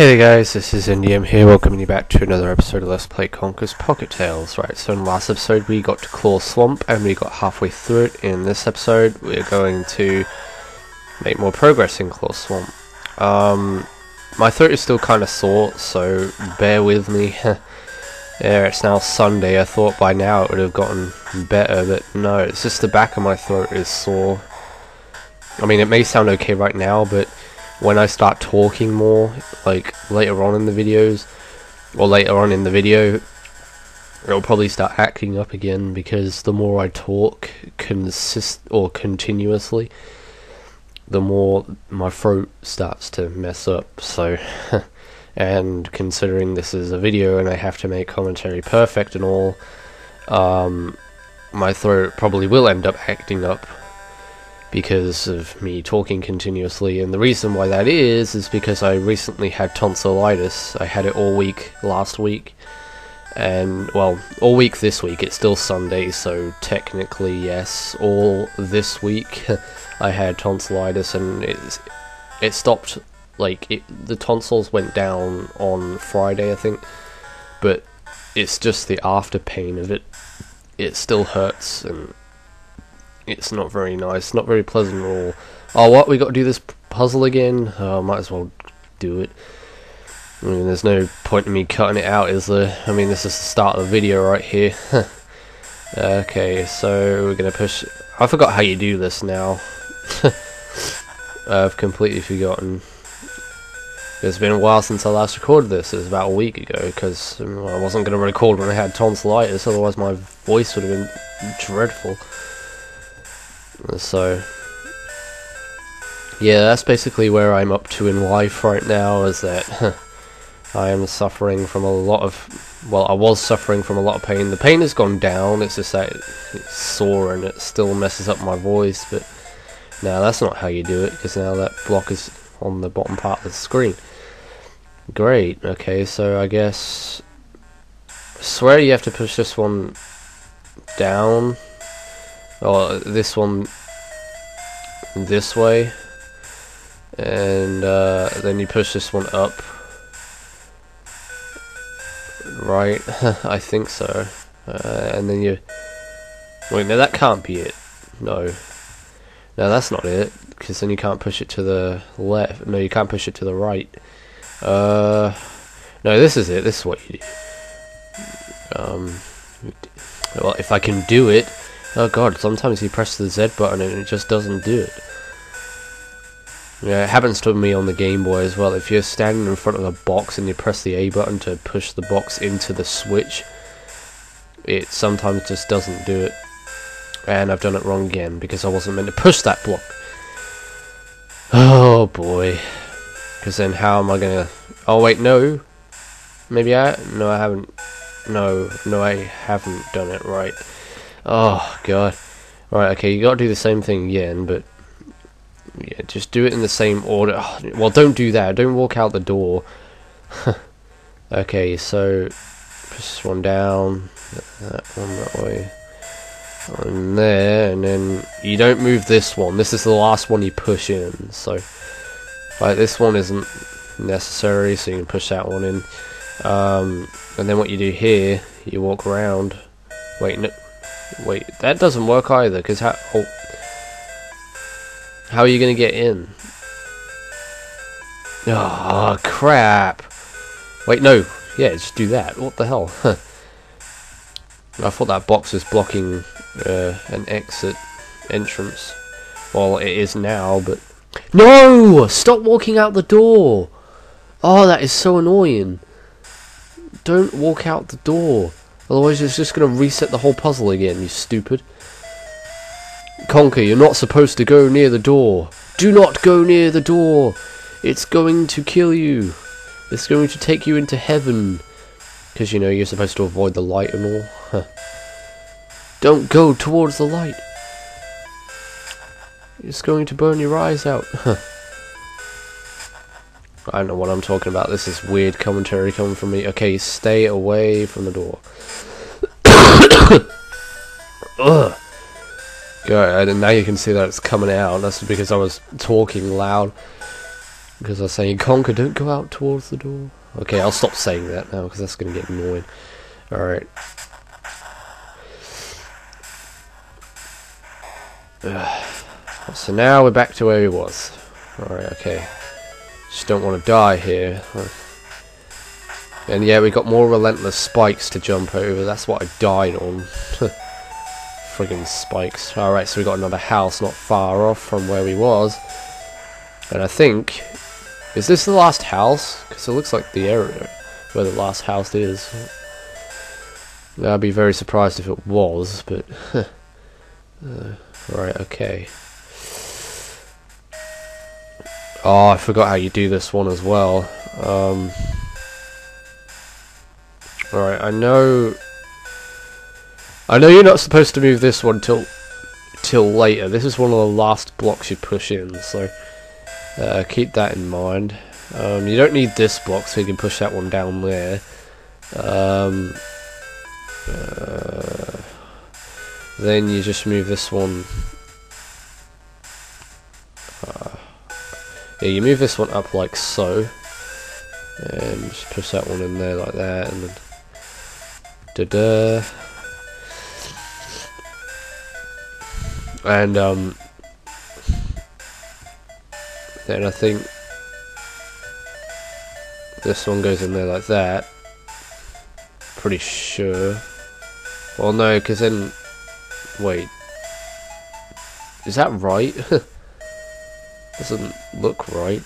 Hey there guys, this is NDM here, welcoming you back to another episode of Let's Play Conker's Pocket Tales. Right, so in the last episode we got to Claw Swamp and we got halfway through it. In this episode we're going to make more progress in Claw Swamp. Um, my throat is still kind of sore, so bear with me. yeah, it's now Sunday, I thought by now it would have gotten better, but no, it's just the back of my throat is sore. I mean, it may sound okay right now, but when I start talking more, like later on in the videos, or later on in the video, it'll probably start acting up again because the more I talk consist or continuously, the more my throat starts to mess up. So, and considering this is a video and I have to make commentary perfect and all, um, my throat probably will end up acting up because of me talking continuously. And the reason why that is, is because I recently had tonsillitis. I had it all week last week. And, well, all week this week. It's still Sunday, so technically, yes. All this week, I had tonsillitis, and it's, it stopped, like, it, the tonsils went down on Friday, I think. But it's just the after pain of it. It still hurts, and it's not very nice, not very pleasant at all. Oh, what? We got to do this puzzle again? Oh, might as well do it. I mean, there's no point in me cutting it out, is there? I mean, this is the start of the video right here. okay, so we're gonna push... I forgot how you do this now. I've completely forgotten. It's been a while since I last recorded this. It was about a week ago, because I wasn't going to record when I had tonsillitis, otherwise my voice would have been dreadful. So, yeah, that's basically where I'm up to in life right now, is that I am suffering from a lot of, well, I was suffering from a lot of pain. The pain has gone down, it's just that it's sore and it still messes up my voice, but now that's not how you do it, because now that block is on the bottom part of the screen. Great, okay, so I guess, I swear you have to push this one down well, this one this way, and uh, then you push this one up. Right, I think so. Uh, and then you. Wait, no, that can't be it. No. No, that's not it, because then you can't push it to the left. No, you can't push it to the right. Uh, no, this is it. This is what you do. Um, well, if I can do it, Oh god, sometimes you press the Z button and it just doesn't do it. Yeah, it happens to me on the Game Boy as well. If you're standing in front of a box and you press the A button to push the box into the switch, it sometimes just doesn't do it. And I've done it wrong again because I wasn't meant to push that block. Oh boy. Because then how am I gonna... Oh wait, no. Maybe I... No, I haven't... No, no, I haven't done it right. Oh, God. Right, okay, you gotta do the same thing again, but... Yeah, just do it in the same order. Oh, well, don't do that. Don't walk out the door. okay, so... Push this one down. That one that way. And there, and then... You don't move this one. This is the last one you push in, so... Like, this one isn't necessary, so you can push that one in. Um, and then what you do here, you walk around. Wait, no, Wait, that doesn't work either, because how... Oh, how are you going to get in? Oh, crap. Wait, no. Yeah, just do that. What the hell? I thought that box was blocking uh, an exit entrance. Well, it is now, but... No! Stop walking out the door! Oh, that is so annoying. Don't walk out the door. Otherwise it's just going to reset the whole puzzle again, you stupid. Conker, you're not supposed to go near the door. Do not go near the door. It's going to kill you. It's going to take you into heaven. Because, you know, you're supposed to avoid the light and all. Huh. Don't go towards the light. It's going to burn your eyes out. Huh. I don't know what I'm talking about. This is weird commentary coming from me. Okay, stay away from the door. Ugh. Good, and now you can see that it's coming out. That's because I was talking loud. Because I was saying, Conker, don't go out towards the door. Okay, I'll stop saying that now because that's going to get annoying. Alright. so now we're back to where he was. Alright, okay. Just don't want to die here. And yeah, we got more relentless spikes to jump over. That's what I died on. Friggin' spikes. Alright, so we got another house not far off from where we was. And I think... Is this the last house? Because it looks like the area where the last house is. I'd be very surprised if it was, but... uh, right, okay. Oh, I forgot how you do this one as well. Um, Alright, I know... I know you're not supposed to move this one till till later. This is one of the last blocks you push in, so uh, keep that in mind. Um, you don't need this block, so you can push that one down there. Um, uh, then you just move this one Yeah, you move this one up like so. And just push that one in there like that, and then... Da-da. And, um... Then I think... This one goes in there like that. Pretty sure. Well, no, because then... Wait. Is that right? Doesn't look right.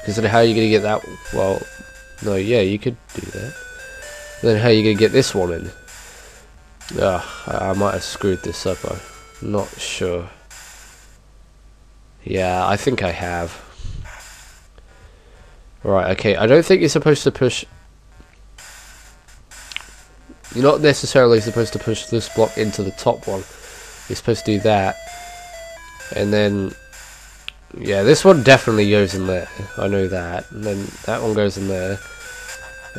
Because then how are you going to get that? Well, no, yeah, you could do that. Then how are you going to get this one in? Ugh, I might have screwed this up. I'm not sure. Yeah, I think I have. Right, okay. I don't think you're supposed to push... You're not necessarily supposed to push this block into the top one. You're supposed to do that. And then yeah, this one definitely goes in there. I know that. And then that one goes in there.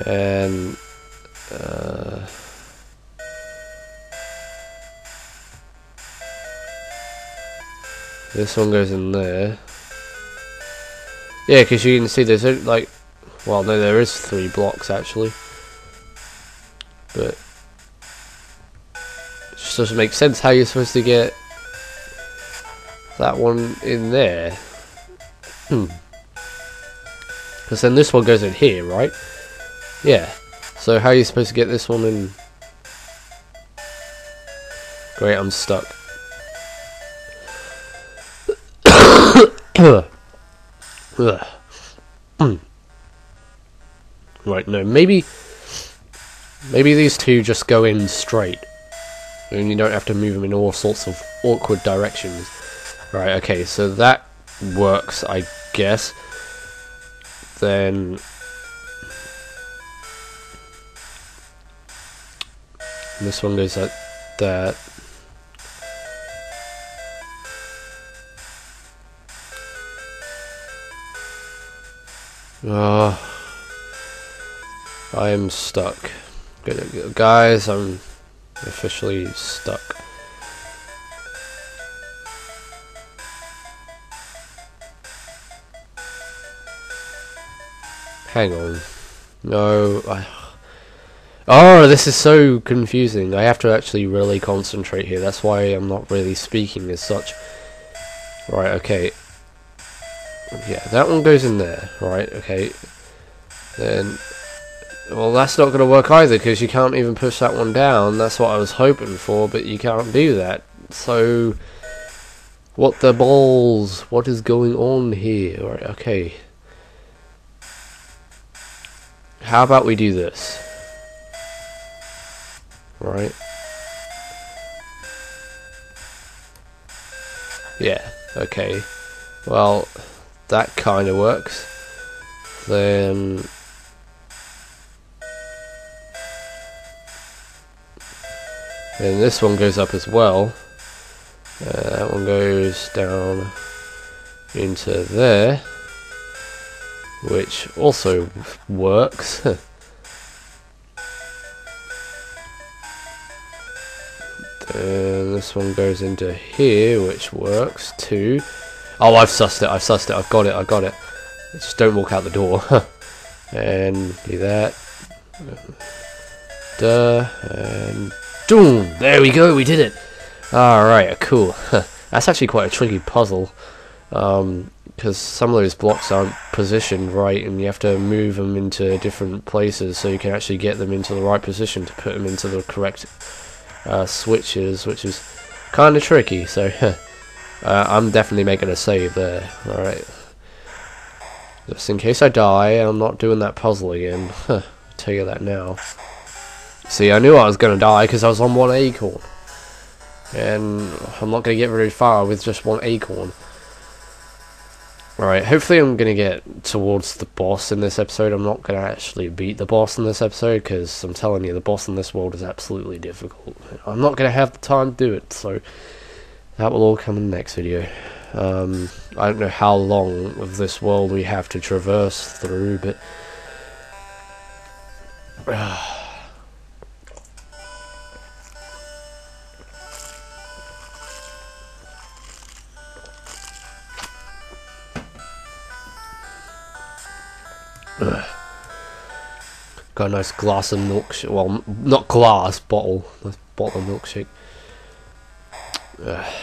And... Uh, this one goes in there. Yeah, because you can see there's like... Well, no, there is three blocks actually. But... It just doesn't make sense how you're supposed to get that one in there. Hmm. Because then this one goes in here, right? Yeah. So how are you supposed to get this one in? Great, I'm stuck. right, no, maybe... Maybe these two just go in straight. And you don't have to move them in all sorts of awkward directions. Right, okay, so that works, I guess. Then... This one goes like that. Oh, I am stuck. Guys, I'm officially stuck. Hang on. No, I... Oh, this is so confusing. I have to actually really concentrate here. That's why I'm not really speaking as such. Right, okay. Yeah, that one goes in there. Right, okay. Then... Well, that's not going to work either, because you can't even push that one down. That's what I was hoping for, but you can't do that. So... What the balls? What is going on here? Right, okay. How about we do this? Right? Yeah, okay. Well, that kind of works. Then... Then this one goes up as well. Uh, that one goes down into there which also works. and this one goes into here, which works too. Oh, I've sussed it, I've sussed it, I've got it, I got it. Just don't walk out the door. and do that. Duh, and boom! There we go, we did it! Alright, cool. That's actually quite a tricky puzzle. Um, because some of those blocks aren't positioned right and you have to move them into different places so you can actually get them into the right position to put them into the correct uh, switches which is kind of tricky so uh, I'm definitely making a save there alright. Just in case I die I'm not doing that puzzle again I'll tell you that now. See I knew I was gonna die because I was on one acorn and I'm not gonna get very far with just one acorn Alright, hopefully I'm going to get towards the boss in this episode. I'm not going to actually beat the boss in this episode, because I'm telling you, the boss in this world is absolutely difficult. I'm not going to have the time to do it, so that will all come in the next video. Um, I don't know how long of this world we have to traverse through, but... Got a nice glass of milkshake. Well, not glass, bottle. Nice bottle of milkshake. Ugh.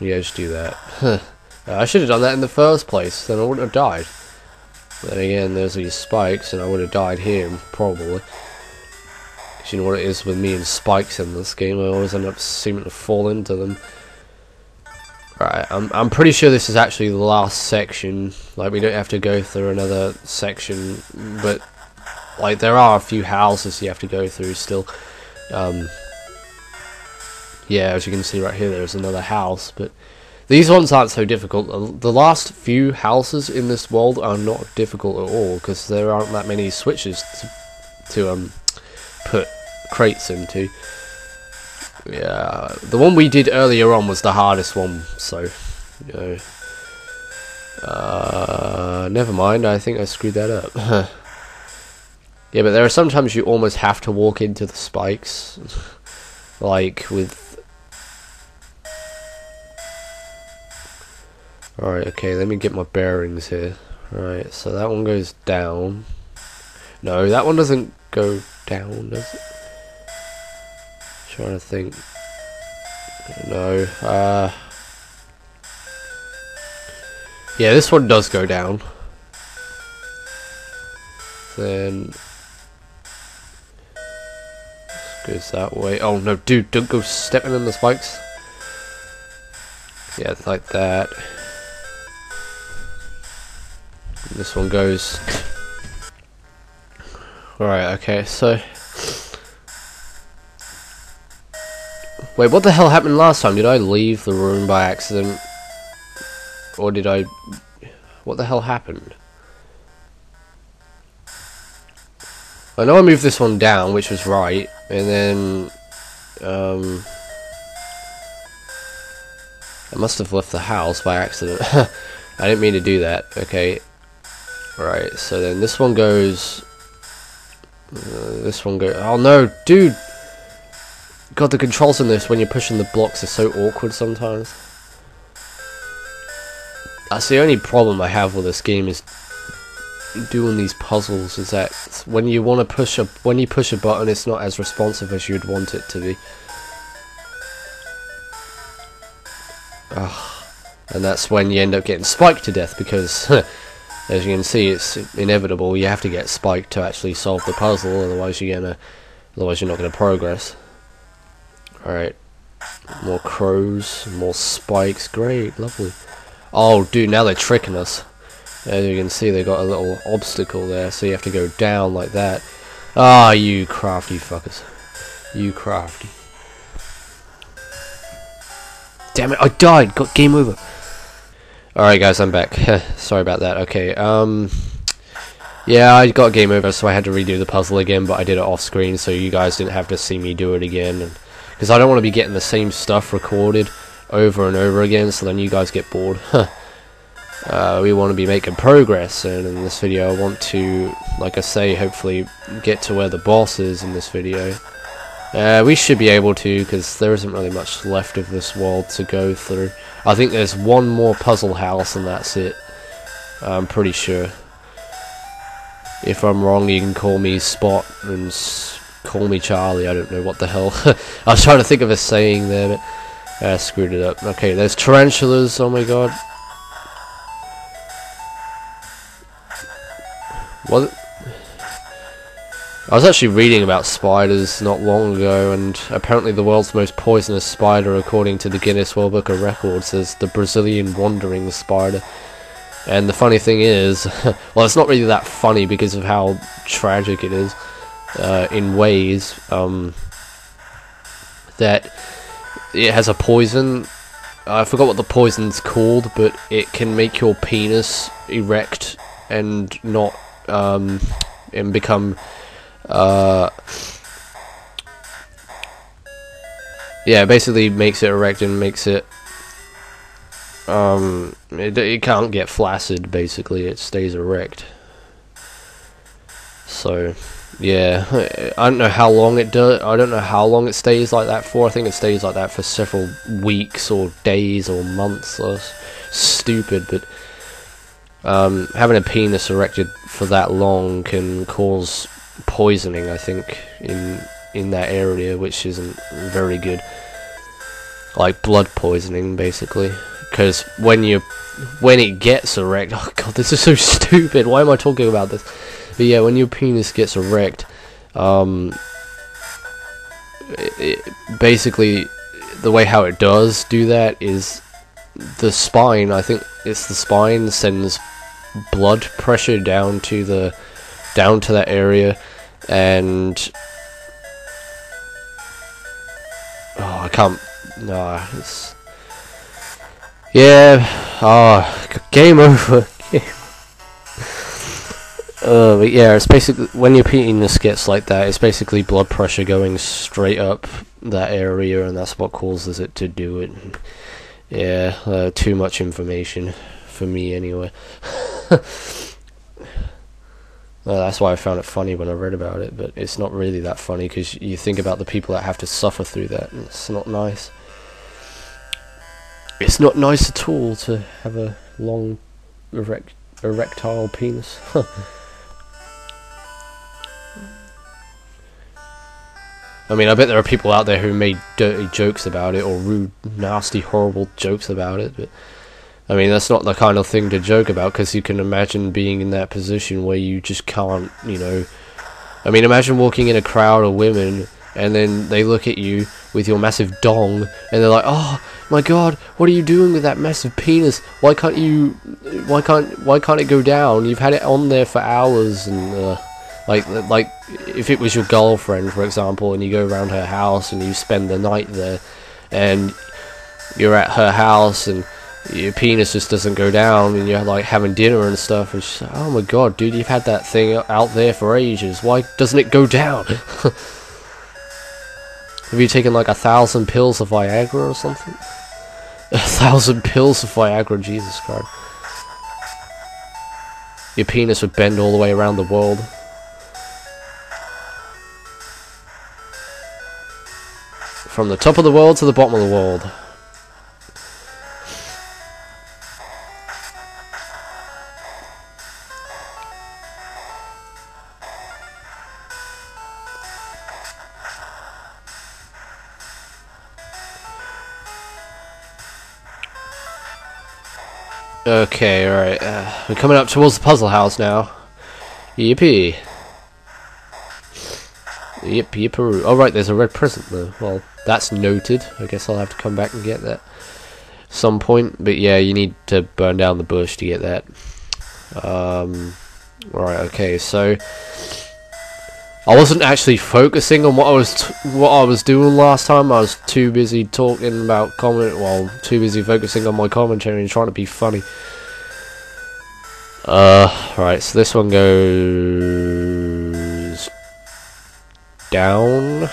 Yeah, just do that. I should have done that in the first place, then I wouldn't have died. Then again, there's these spikes, and I would have died here, probably. Cause you know what it is with me and spikes in this game, I always end up seeming to fall into them. Right, I'm, I'm pretty sure this is actually the last section. Like, we don't have to go through another section, but, like, there are a few houses you have to go through still. Um, yeah, as you can see right here, there's another house, but these ones aren't so difficult. The last few houses in this world are not difficult at all, because there aren't that many switches to, to um, put crates into. Yeah, the one we did earlier on was the hardest one, so, you know. Uh, never mind, I think I screwed that up. yeah, but there are sometimes you almost have to walk into the spikes. like, with... Alright, okay, let me get my bearings here. Alright, so that one goes down. No, that one doesn't go down, does it? Trying to think. No. Uh, yeah, this one does go down. Then goes that way. Oh no, dude, don't go stepping in the spikes. Yeah, like that. This one goes. Alright, okay, so Wait, what the hell happened last time? Did I leave the room by accident? Or did I... What the hell happened? I know I moved this one down, which was right, and then... Um... I must have left the house by accident. I didn't mean to do that. Okay. Right, so then this one goes... Uh, this one goes... Oh no, dude! God, the controls in this when you're pushing the blocks are so awkward sometimes. That's the only problem I have with this game is doing these puzzles is that when you want to push a when you push a button it's not as responsive as you'd want it to be. Ugh. And that's when you end up getting spiked to death because as you can see it's inevitable you have to get spiked to actually solve the puzzle otherwise you're gonna otherwise you're not gonna progress. Alright. More crows, more spikes. Great, lovely. Oh, dude, now they're tricking us. As you can see, they got a little obstacle there, so you have to go down like that. Ah, you crafty fuckers. You crafty. Damn it, I died! Got game over. Alright guys, I'm back. Sorry about that. Okay, um... Yeah, I got game over, so I had to redo the puzzle again, but I did it off screen, so you guys didn't have to see me do it again. And because I don't want to be getting the same stuff recorded over and over again, so then you guys get bored. uh, we want to be making progress, and in this video I want to, like I say, hopefully get to where the boss is in this video. Uh, we should be able to, because there isn't really much left of this world to go through. I think there's one more puzzle house, and that's it. I'm pretty sure. If I'm wrong, you can call me Spot and call me Charlie. I don't know what the hell. I was trying to think of a saying there, but I screwed it up. Okay, there's tarantulas. Oh my god. What? I was actually reading about spiders not long ago, and apparently the world's most poisonous spider, according to the Guinness World Book of Records, is the Brazilian wandering spider. And the funny thing is, well, it's not really that funny because of how tragic it is uh, in ways um, that it has a poison. I forgot what the poison's called, but it can make your penis erect and not um, and become uh, yeah, basically makes it erect and makes it um, it, it can't get flaccid. Basically, it stays erect. So, yeah, I don't know how long it does. I don't know how long it stays like that for. I think it stays like that for several weeks or days or months. Or stupid, but um, having a penis erected for that long can cause poisoning, I think, in in that area, which isn't very good. Like blood poisoning, basically. Because when you when it gets erect, oh god, this is so stupid. Why am I talking about this? But yeah, when your penis gets erect, um, it, it, basically the way how it does do that is the spine. I think it's the spine sends blood pressure down to the down to that area and oh I can't no it's yeah oh game over uh, but yeah it's basically when your the skits like that it's basically blood pressure going straight up that area and that's what causes it to do it yeah uh, too much information for me anyway that's why I found it funny when I read about it, but it's not really that funny because you think about the people that have to suffer through that, it's not nice. It's not nice at all to have a long erect erectile penis. I mean, I bet there are people out there who made dirty jokes about it or rude, nasty, horrible jokes about it, but I mean, that's not the kind of thing to joke about because you can imagine being in that position where you just can't, you know. I mean, imagine walking in a crowd of women and then they look at you with your massive dong and they're like, "Oh my God, what are you doing with that massive penis? Why can't you? Why can't? Why can't it go down? You've had it on there for hours and." Uh, like, like if it was your girlfriend, for example, and you go around her house and you spend the night there, and you're at her house and your penis just doesn't go down and you're like having dinner and stuff and she's like, oh my god dude you've had that thing out there for ages. Why doesn't it go down? Have you taken like a thousand pills of Viagra or something? A thousand pills of Viagra Jesus Christ. Your penis would bend all the way around the world from the top of the world to the bottom of the world Okay, alright. Uh, we're coming up towards the puzzle house now. Yippee. Yip, yipperoo. Oh, right, there's a red present, though. Well, that's noted. I guess I'll have to come back and get that some point. But yeah, you need to burn down the bush to get that. Um, right, okay, so... I wasn't actually focusing on what I was what I was doing last time. I was too busy talking about comment. Well, too busy focusing on my commentary and trying to be funny. Uh, right. So this one goes down.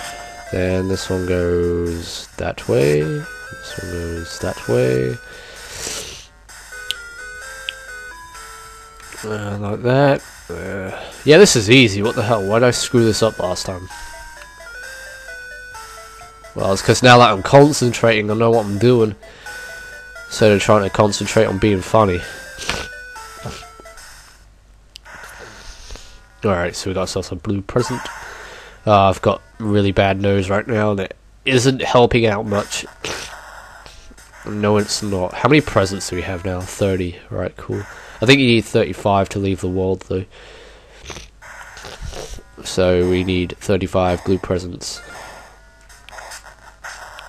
Then this one goes that way. This one goes that way. Uh, like that. Uh, yeah, this is easy. What the hell? Why did I screw this up last time? Well, it's because now that I'm concentrating, I know what I'm doing. Instead of trying to concentrate on being funny. Alright, so we got ourselves a blue present. Uh, I've got really bad nose right now, and it isn't helping out much. No, it's not. How many presents do we have now? 30. Right, cool. I think you need 35 to leave the world, though. So we need 35 blue presents.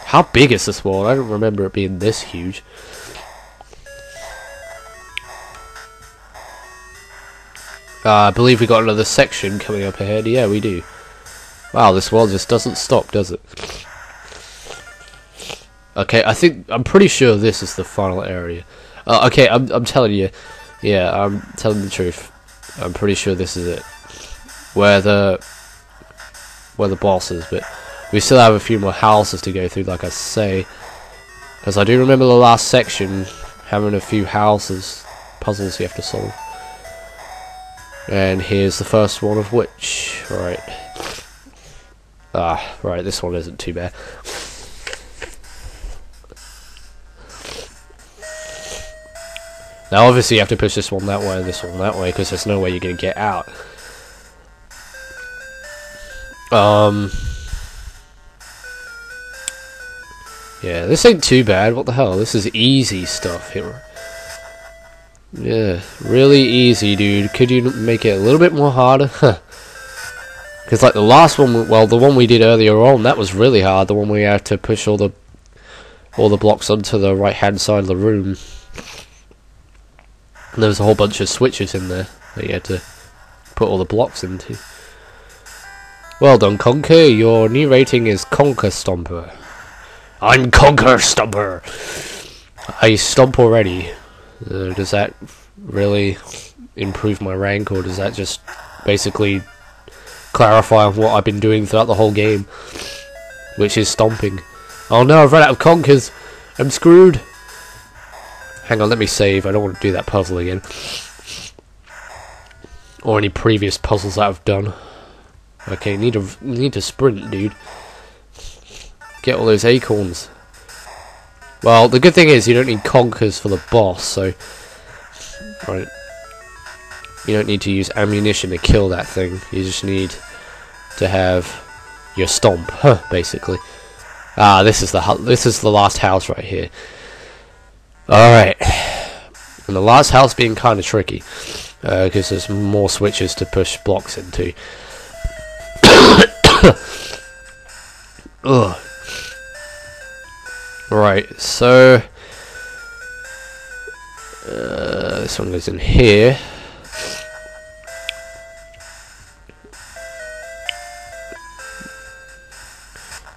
How big is this world? I don't remember it being this huge. Uh, I believe we got another section coming up ahead. Yeah, we do. Wow, this world just doesn't stop, does it? Okay, I think I'm pretty sure this is the final area. Uh, okay, I'm I'm telling you, yeah, I'm telling the truth. I'm pretty sure this is it, where the where the boss is. But we still have a few more houses to go through, like I say, because I do remember the last section having a few houses puzzles you have to solve. And here's the first one of which, right. Ah, right, this one isn't too bad. Now obviously you have to push this one that way and this one that way because there's no way you're going to get out. Um... Yeah, this ain't too bad. What the hell? This is easy stuff here. Yeah, really easy, dude. Could you make it a little bit more harder? Because like the last one, well, the one we did earlier on, that was really hard. The one we had to push all the all the blocks onto the right hand side of the room. And there was a whole bunch of switches in there that you had to put all the blocks into. Well done, Conker. Your new rating is Conker Stomper. I'm Conker Stomper. I stomp already. Uh, does that really improve my rank, or does that just basically clarify what I've been doing throughout the whole game, which is stomping? Oh no, I've run out of conkers. I'm screwed. Hang on, let me save. I don't want to do that puzzle again. Or any previous puzzles that I've done. Okay, need to need to sprint, dude. Get all those acorns. Well, the good thing is you don't need conkers for the boss, so right. You don't need to use ammunition to kill that thing. You just need to have your stomp, basically. Ah, this is the this is the last house right here. Alright. And the last house being kind of tricky. Because uh, there's more switches to push blocks into. Ugh. Right, so... Uh, this one goes in here.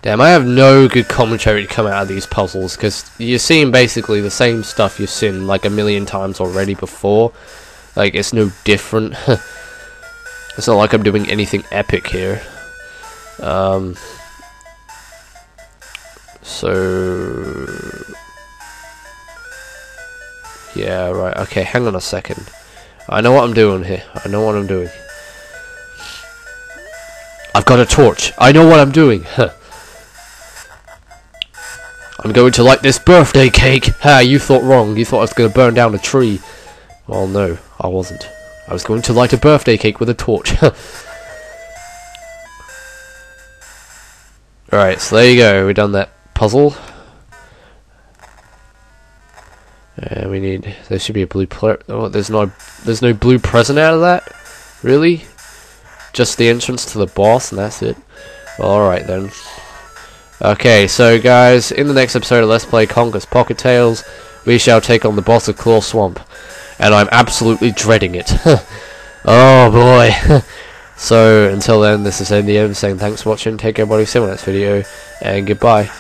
Damn, I have no good commentary to come out of these puzzles, because you're seeing basically the same stuff you've seen like a million times already before. Like, it's no different. it's not like I'm doing anything epic here. Um, so... Yeah, right, okay, hang on a second. I know what I'm doing here. I know what I'm doing. I've got a torch. I know what I'm doing. I'm going to light this birthday cake. Ha, you thought wrong. You thought I was going to burn down a tree. Well, no, I wasn't. I was going to light a birthday cake with a torch. Alright, so there you go. We've done that puzzle. And we need. There should be a blue. oh, there's no. There's no blue present out of that. Really? Just the entrance to the boss, and that's it. Alright then. Okay, so guys, in the next episode of Let's Play Conker's Pocket Tales, we shall take on the boss of Claw Swamp. And I'm absolutely dreading it. oh boy. so, until then, this is NDM saying thanks for watching, take care, everybody, see you in the next video, and goodbye.